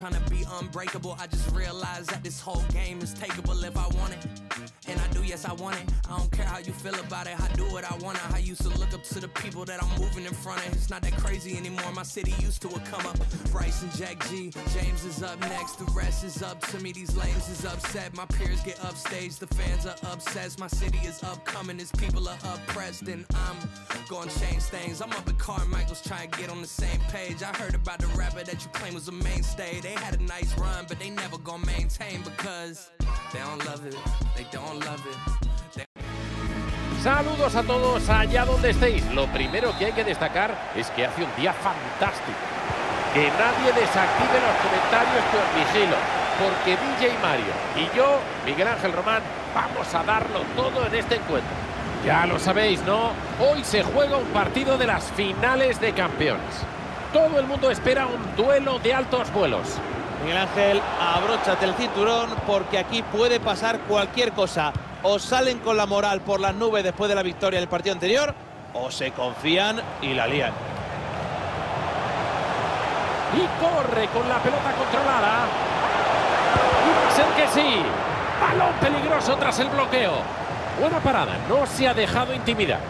Trying to be unbreakable, I just realized that this whole game is takeable if I want it. And I do, yes, I want it. I don't care how you feel about it, I do what I want. I used to look up to the people that I'm moving in front of. It's not that crazy anymore, my city used to a come up. Bryce and Jack G, James is up next, the rest is up to me. These lames is upset, my peers get upstage, the fans are obsessed. My city is upcoming, These people are oppressed, and I'm gonna change things. I'm up at Carmichael's trying to get on the same page. I heard about the rapper that you claim was a mainstay. Saludos a todos allá donde estéis. Lo primero que hay que destacar es que hace un día fantástico. Que nadie desactive los comentarios os vigilo, porque DJ Mario y yo, Miguel Ángel Román, vamos a darlo todo en este encuentro. Ya lo sabéis, ¿no? Hoy se juega un partido de las finales de campeones. Todo el mundo espera un duelo de altos vuelos. Miguel Ángel, abróchate el cinturón porque aquí puede pasar cualquier cosa. O salen con la moral por las nubes después de la victoria del partido anterior, o se confían y la lían. Y corre con la pelota controlada. Y va a ser que sí. Balón peligroso tras el bloqueo. Buena parada, no se ha dejado intimidar.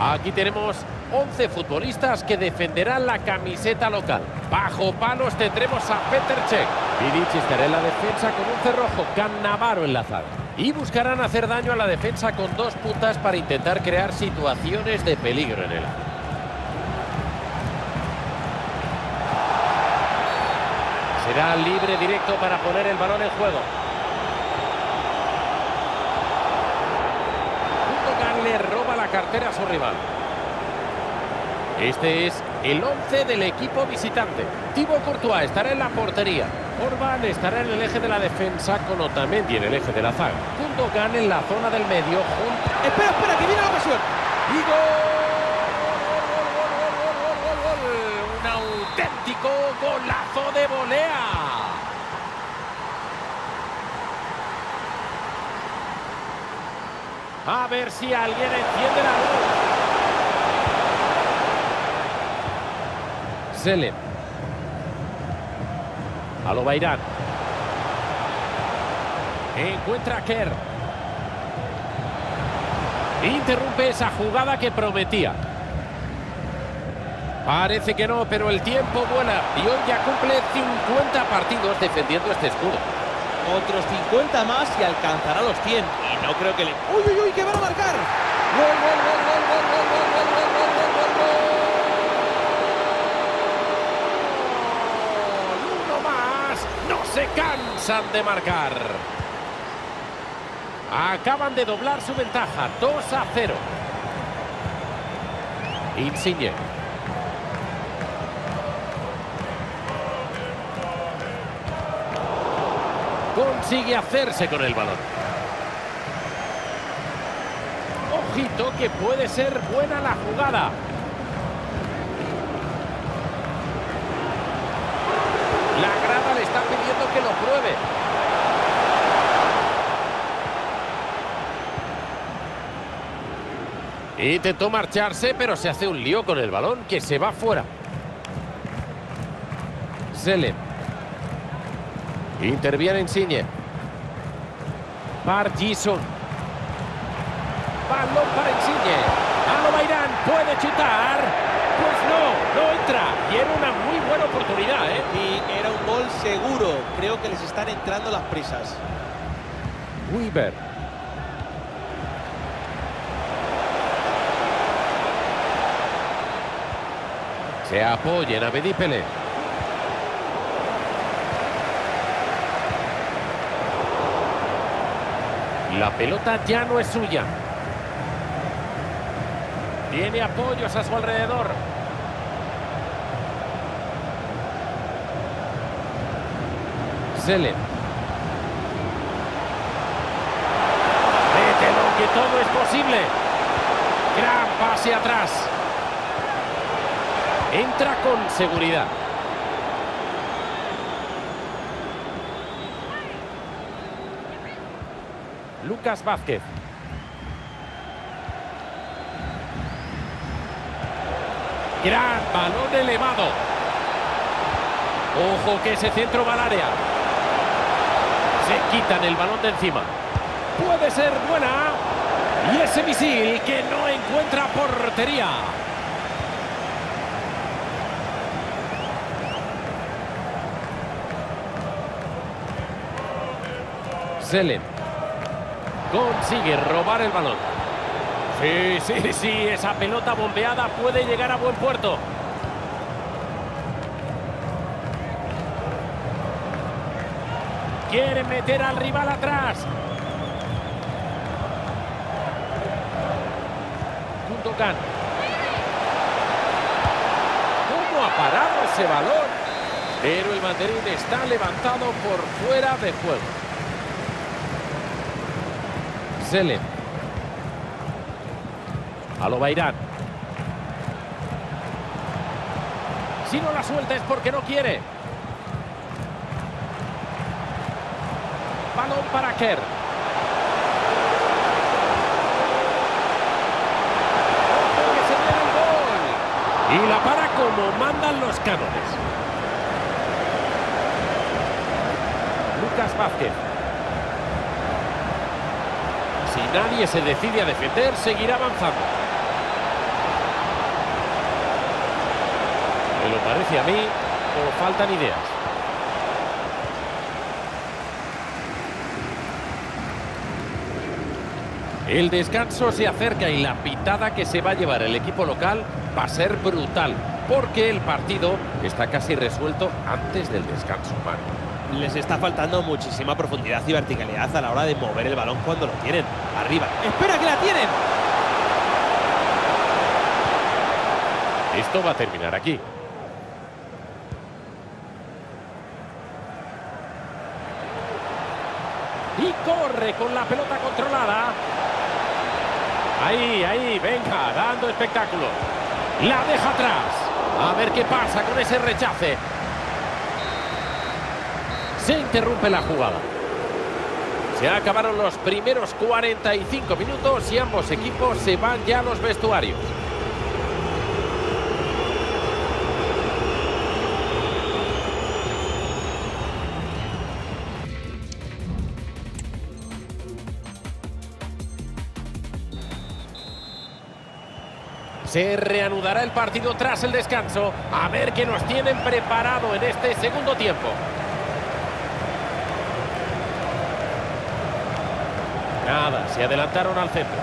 Aquí tenemos 11 futbolistas que defenderán la camiseta local. Bajo palos tendremos a Peter Cech. Vidic estará en la defensa con un cerrojo, Cannavaro enlazado. Y buscarán hacer daño a la defensa con dos puntas para intentar crear situaciones de peligro en el. Será libre directo para poner el balón en juego. Le roba la cartera a su rival. Este es el 11 del equipo visitante. Thibaut Courtois estará en la portería. Orban estará en el eje de la defensa con Otamendi en el eje de la zaga. Gundogan en la zona del medio junto... Espera, espera, que viene la ocasión. ¡Y gol! Un auténtico golazo de volea. A ver si alguien enciende la luz. Selem. A lo Bairán. Encuentra a Kerr. Interrumpe esa jugada que prometía. Parece que no, pero el tiempo vuela. Y hoy ya cumple 50 partidos defendiendo este escudo. Otros 50 más y alcanzará los 100. Y no creo que le... ¡Uy, uy, uy! ¡Que van a marcar! ¡Gol, gol, gol, gol, gol, gol, gol, gol, gol, gol, gol! ¡Uno más! ¡No se cansan de marcar! Acaban de doblar su ventaja. 2 a 0. Insigne. Consigue hacerse con el balón. Ojito que puede ser buena la jugada. La grada le está pidiendo que lo pruebe. Intentó marcharse, pero se hace un lío con el balón que se va fuera. Selem. Interviene Insigne. Pargison. Balón para Insigne. A lo Bairán. Puede chutar. Pues no, no entra. Era una muy buena oportunidad, ¿eh? Seguro. Creo que les están entrando las prisas. Weaver. Se apoya en Abedípele. La pelota ya no es suya. Tiene apoyos a su alrededor. Selem. Mételo, que todo es posible. Gran pase atrás. Entra con seguridad. Lucas Vázquez. Gran balón elevado. Ojo que ese centro va al área. Se quitan el balón de encima. Puede ser buena. Y ese misil que no encuentra portería. Selen. Consigue robar el balón. Sí, sí, sí, esa pelota bombeada puede llegar a buen puerto. Quiere meter al rival atrás. Gundogan. ¿Cómo ha parado ese balón? Pero el banderín está levantado por fuera de juego. Selen. A lo Bairán. Si no la suelta es porque no quiere. Balón para Kerr. Y la para como mandan los cánones. Lucas Vázquez. Si nadie se decide a defender, seguirá avanzando. Me lo parece a mí o faltan ideas. El descanso se acerca y la pitada que se va a llevar el equipo local va a ser brutal, porque el partido está casi resuelto antes del descanso humano. Les está faltando muchísima profundidad y verticalidad a la hora de mover el balón cuando lo tienen. Arriba. ¡Espera que la tienen! Esto va a terminar aquí. Y corre con la pelota controlada. Ahí, ahí, venga, dando espectáculo. La deja atrás. A ver qué pasa con ese rechace. Se interrumpe la jugada. Se acabaron los primeros 45 minutos y ambos equipos se van ya a los vestuarios. Se reanudará el partido tras el descanso. A ver qué nos tienen preparado en este segundo tiempo. Nada, se adelantaron al centro.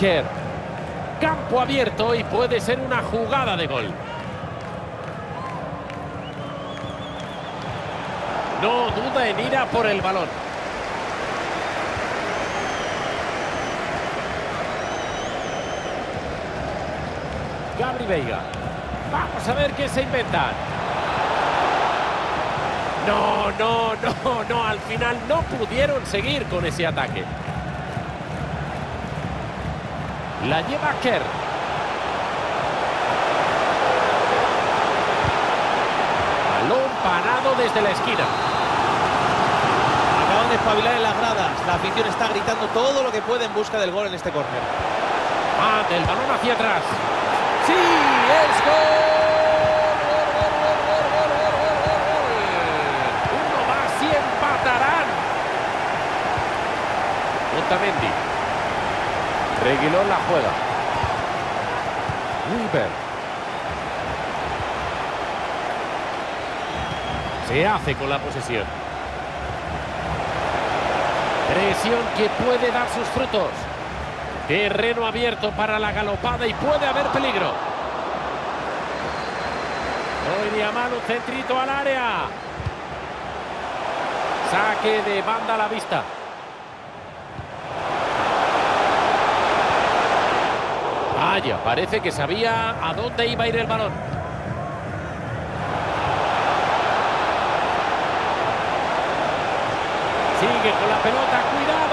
Kerr. Campo abierto y puede ser una jugada de gol. No duda en ir a por el balón. Gabri Veiga. Vamos a ver qué se inventan. No, no, no, no. Al final no pudieron seguir con ese ataque. La lleva Kerr. Balón parado desde la esquina. Acaban de espabilar en las gradas. La afición está gritando todo lo que puede en busca del gol en este córner. Ah, del balón hacia atrás. ¡Sí! ¡Es gol! Uno más y empatarán. Otamendi. Reguilón la juega. Weaver. Se hace con la posesión. Presión que puede dar sus frutos. Terreno abierto para la galopada y puede haber peligro. Hoy Diamal, un centrito al área. Saque de banda a la vista. Vaya, parece que sabía a dónde iba a ir el balón. Sigue con la pelota, cuidado.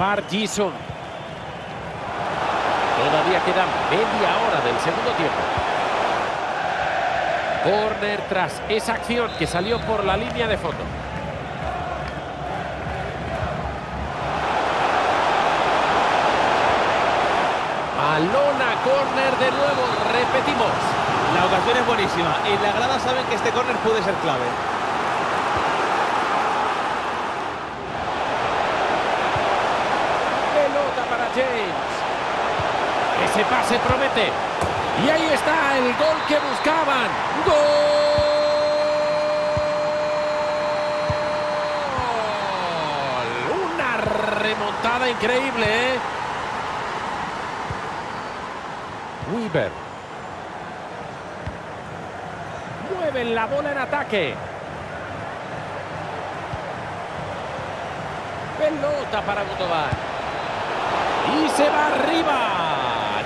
Park Ji-sung. Todavía queda media hora del segundo tiempo. Corner tras esa acción que salió por la línea de fondo. Alona, corner de nuevo, repetimos. La ocasión es buenísima. En la grada saben que este córner puede ser clave. Pelota para James. Ese pase promete. Y ahí está el gol que buscaban. ¡Gol! Una remontada increíble, ¿eh? Weaver. Mueven la bola en ataque. Pelota para Gundogan. Y se va arriba.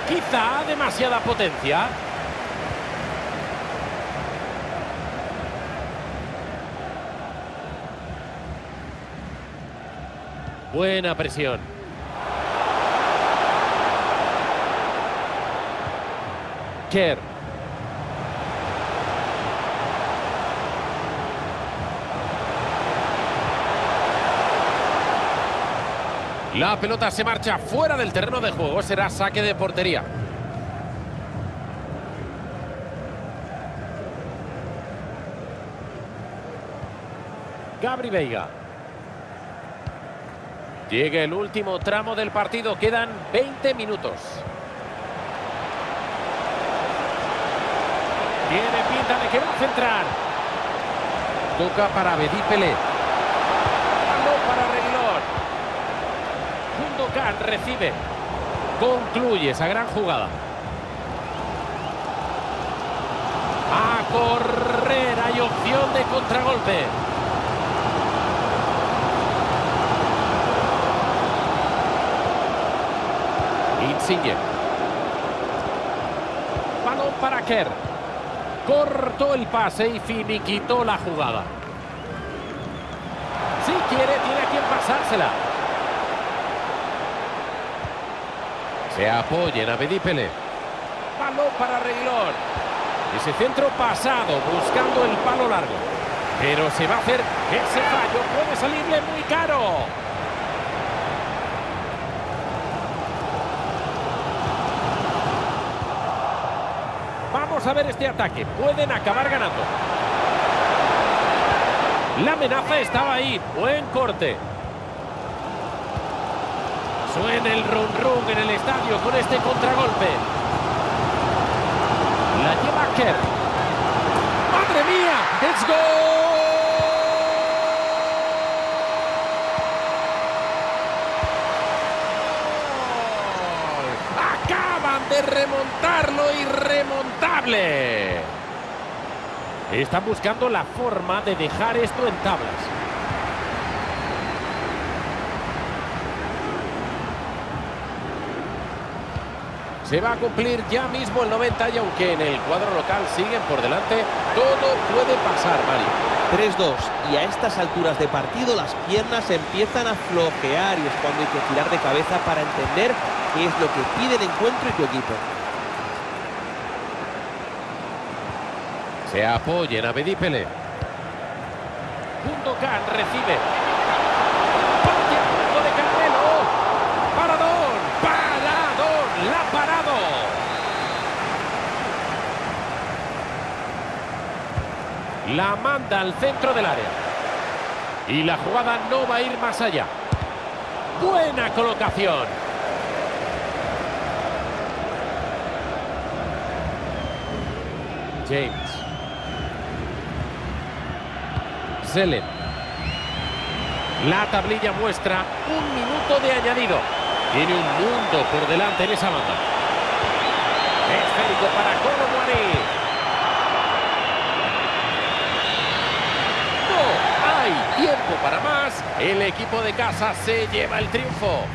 Quizá demasiada potencia. Buena presión. Kerr. La pelota se marcha fuera del terreno de juego. Será saque de portería. Gabri Veiga. Llega el último tramo del partido. Quedan 20 minutos. Tiene pinta de que va a centrar. Toca para Bedípele. Balón para Reguilón. Recibe. Concluye esa gran jugada. A correr. Hay opción de contragolpe. Insigne. Balón para Kerr. Cortó el pase y finiquitó la jugada. Si quiere, tiene a quien pasársela. Se apoyen a Bedípele. Balón para Reguilón. Ese centro pasado buscando el palo largo. Pero se va a hacer ese fallo. Puede salirle muy caro. Vamos a ver este ataque. Pueden acabar ganando. La amenaza estaba ahí. Buen corte. Suena el run run en el estadio con este contragolpe. La lleva Kerr. ¡Madre mía! ¡Es gol! Acaban de remontarlo irremontable. Están buscando la forma de dejar esto en tablas. Se va a cumplir ya mismo el 90 y aunque en el cuadro local siguen por delante, todo puede pasar, Mario. 3-2 y a estas alturas de partido las piernas empiezan a flojear y es cuando hay que tirar de cabeza para entender qué es lo que pide el encuentro y tu equipo. Se apoyen a Bedípele. Gundogan recibe. Parte a punto de Carmelo. Paradón. Paradón. La ha parado. La manda al centro del área. Y la jugada no va a ir más allá. Buena colocación. James. Zelen. La tablilla muestra un minuto de añadido. Tiene un mundo por delante en esa banda. Esférico para Colomboani. No hay tiempo para más. El equipo de casa se lleva el triunfo.